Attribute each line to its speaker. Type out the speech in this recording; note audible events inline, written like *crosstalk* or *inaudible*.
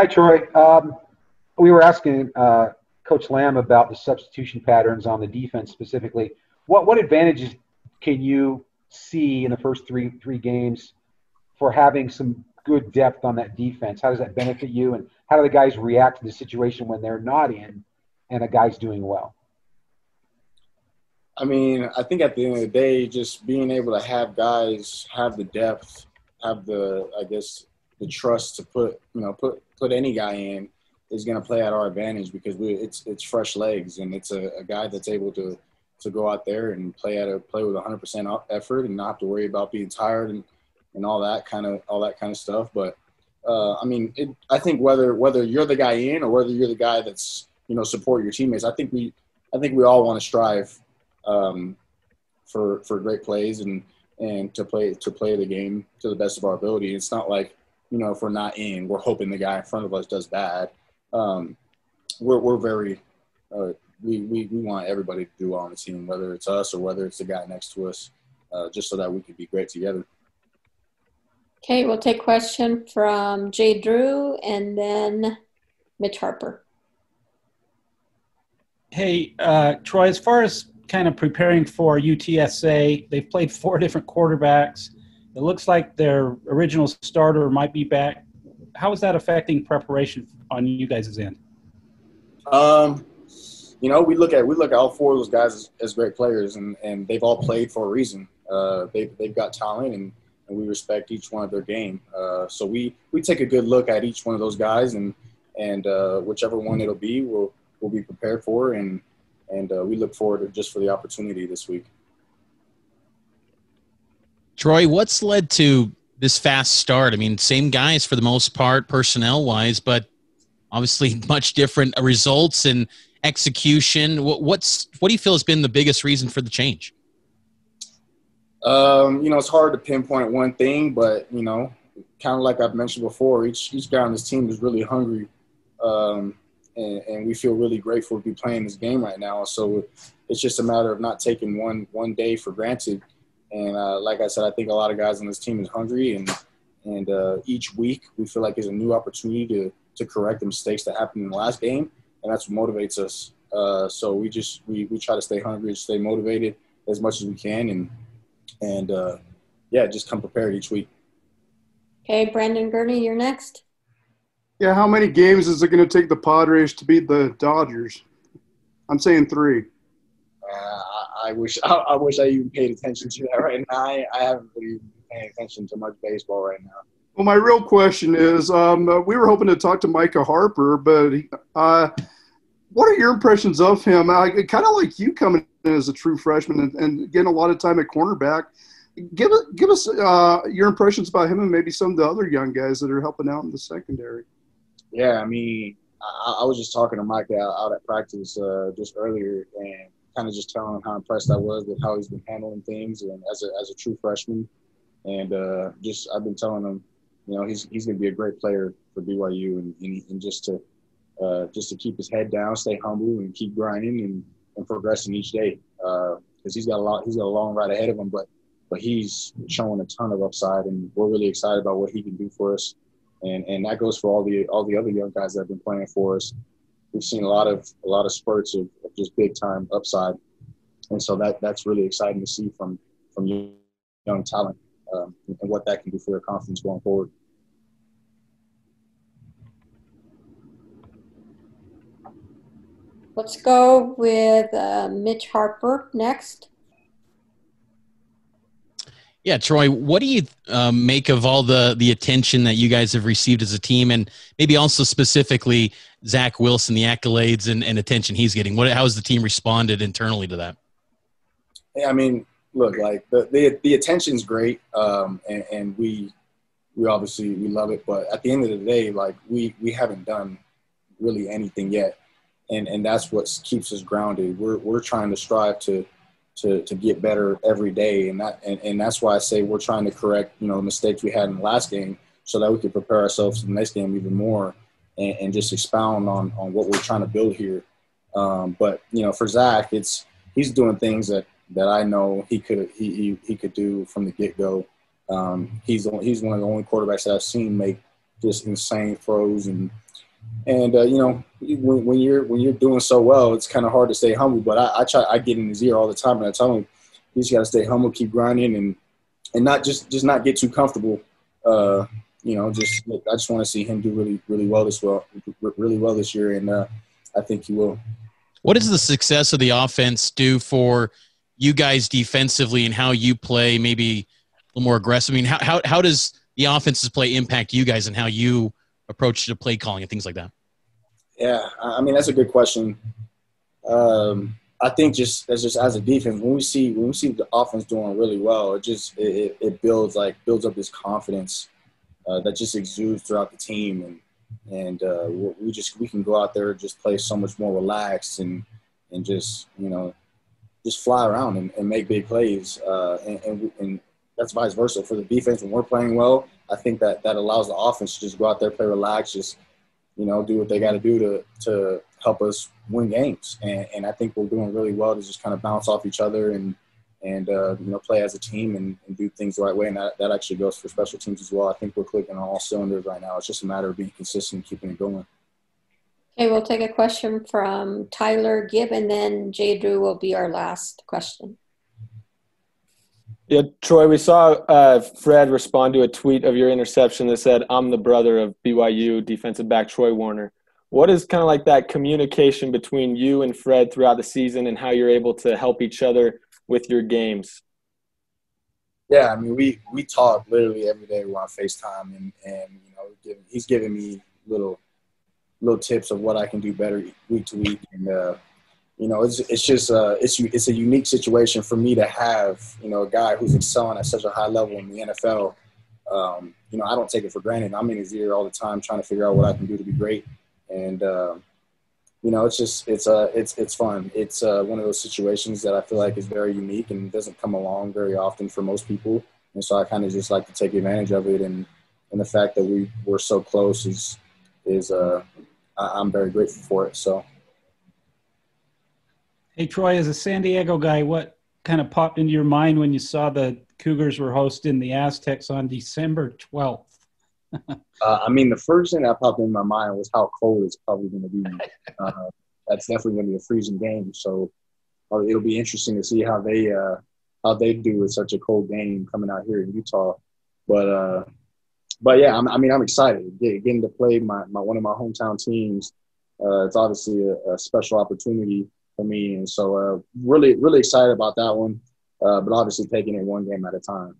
Speaker 1: Hi, Troy. Um, we were asking uh, Coach Lamb about the substitution patterns on the defense specifically. What what advantages can you see in the first three three games for having some good depth on that defense? How does that benefit you, and how do the guys react to the situation when they're not in and a guy's doing well?
Speaker 2: I mean, I think at the end of the day, just being able to have guys have the depth, have the, I guess, the trust to put, you know, put put any guy in is going to play at our advantage because we, it's it's fresh legs and it's a, a, guy that's able to to go out there and play at a play with 100% effort and not have to worry about being tired and and all that kind of all that kind of stuff. But uh, I mean, it, I think whether whether you're the guy in or whether you're the guy that's you know support your teammates, I think we I think we all want to strive um, for for great plays and and to play to play the game to the best of our ability. It's not like you know if we're not in, we're hoping the guy in front of us does bad. Um, we're we're very uh, we, we we want everybody to do well on the team, whether it's us or whether it's the guy next to us, uh, just so that we can be great together.
Speaker 3: Okay, we'll take question from Jay Drew and then Mitch Harper.
Speaker 4: Hey, uh, Troy, as far as kind of preparing for UTSA. They've played four *laughs* different quarterbacks. It looks like their original starter might be back. How is that affecting preparation on you guys' end?
Speaker 2: Um, you know, we look at we look at all four of those guys as, as great players, and, and they've all played for a reason. Uh, they've they've got talent, and, and we respect each one of their game. Uh, so we we take a good look at each one of those guys, and and uh, whichever one it'll be, we'll we'll be prepared for, and and uh, we look forward to just for the opportunity this week.
Speaker 5: Troy, what's led to this fast start? I mean, same guys for the most part, personnel wise, but obviously *laughs* much different results and execution. What's what do you feel has been the biggest reason for the change?
Speaker 2: Um, you know, it's hard to pinpoint one thing, but you know, kind of like I've mentioned before, each each guy on this team is really hungry um, and, and, we feel really grateful to be playing this game right now. So it's just a matter of not taking one one day for granted. And uh, like I said, I think a lot of guys on this team is hungry, and and uh, each week we feel like is a new opportunity to to correct the mistakes that happened in the last game, and that's what motivates us. Uh, so we just we, we try to stay hungry, stay motivated as much as we can, and and uh, yeah, just come prepared each week.
Speaker 3: Okay, Brandon Gurney, you're next.
Speaker 6: Yeah, how many games is it going to take the Padres to beat the Dodgers? I'm saying three.
Speaker 2: Uh, I wish I, *laughs* I, wish I even paid attention to that right now. I, I haven't really been paying attention to much baseball right now.
Speaker 6: Well, my real question is, um, uh, we were hoping to talk to Micah Harper, but uh, what are your impressions of him? kind of like you coming in as a true freshman and, and, getting a lot of time at cornerback. Give give us uh, your impressions about him and maybe some of the other young guys that are helping out in the secondary.
Speaker 2: Yeah, I mean, I, I was just talking to Mike out, out at practice uh, just earlier, and kind of just telling him how impressed I was with how he's been handling things, and as a as a true freshman, and uh, just I've been telling him, you know, he's he's going to be a great player for BYU, and and, and just to uh, just to keep his head down, stay humble, and keep grinding and, and progressing each day, because uh, he's got a lot, he's got a long ride ahead of him, but but he's showing a ton of upside, and we're really excited about what he can do for us. And and that goes for all the all the other young guys that have been playing for us. We've seen a lot of a lot of spurts of, of just big time upside, and so that that's really exciting to see from from young talent um, and what that can do for their confidence going forward.
Speaker 3: Let's go with uh, Mitch Harper next.
Speaker 5: Yeah, Troy, what do you um, make of all the the attention that you guys have received as a team, and maybe also specifically Zach Wilson, the accolades and, and attention he's getting? What how has the team responded internally to that?
Speaker 2: Yeah, I mean, look, like the the, the attention's great, um, and, and we we obviously we love it, but at the end of the day, like we we haven't done really anything yet, and and that's what keeps us grounded. We're we're trying to strive to to, to get better every day. And that and, and that's why I say we're trying to correct, you know, mistakes we had in the last game so that we can prepare ourselves for the next game even more and, and just expound on, on what we're trying to build here. Um, but, you know, for Zach, it's he's doing things that, that I know he could he, he, he could do from the get go. Um, he's he's one of the only quarterbacks that I've seen make just insane throws and And uh, you know, when, when, you're when you're doing so well, it's kind of hard to stay humble. But I, I, try, I get in his ear all the time, and I tell him, "You just got to stay humble, keep grinding, and and not just just not get too comfortable." Uh, you know, just I just want to see him do really really well this well really well this year, and uh, I think he will.
Speaker 5: What does the success of the offense do for you guys defensively and how you play? Maybe a little more aggressive. I mean, how how how does the offense's play impact you guys and how you approach to play calling and things like that?
Speaker 2: Yeah, I mean that's a good question. Um, I think just as just as a defense, when we see when we see the offense doing really well, it just it, it builds like builds up this confidence uh, that just exudes throughout the team, and and uh, we just we can go out there and just play so much more relaxed and and just you know just fly around and, and make big plays, uh, and, and, and that's vice versa for the defense. When we're playing well, I think that that allows the offense to just go out there, play relaxed, just you know, do what they got to do to to help us win games. And, and I think we're doing really well to just kind of bounce off each other and and uh, you know play as a team and, and, do things the right way. And that, that actually goes for special teams as well. I think we're clicking on all cylinders right now. It's just a matter of being consistent, and keeping it going.
Speaker 3: Okay, we'll take a question from Tyler Gibb, and then Jay Drew will be our last question.
Speaker 7: Yeah, Troy, we saw uh, Fred respond to a tweet of your interception that said, I'm the brother of BYU defensive back Troy Warner. What is kind of like that communication between you and Fred throughout the season and how you're able to help each other with your games?
Speaker 2: Yeah, I mean, we, we talk literally every day. We're on FaceTime, and, and you know, he's giving me little little tips of what I can do better week to week. And, uh, you know, it's, it's just uh, it's it's a unique situation for me to have you know a guy who's excelling at such a high level in the NFL. Um, you know, I don't take it for granted. I'm in his ear all the time, trying to figure out what I can do to be great. And uh, you know, it's just it's uh it's it's fun. It's uh, one of those situations that I feel like is very unique and doesn't come along very often for most people. And so I kind of just like to take advantage of it. And and the fact that we were so close is is uh I'm very grateful for it. So.
Speaker 4: Hey, Troy, as a San Diego guy, what kind of popped into your mind when you saw the Cougars were hosting the Aztecs on December 12th? *laughs*
Speaker 2: uh, I mean, the first thing that popped in my mind was how cold it's probably going to be. *laughs* Uh, that's definitely going to be a freezing game. So uh, it'll be interesting to see how they uh, how they do with such a cold game coming out here in Utah. But uh, but yeah, I'm, i mean, I'm excited getting to play my, my one of my hometown teams. Uh, it's obviously a, a special opportunity for me. And so, uh, really, really excited about that one. Uh, but obviously, taking it one game at a time.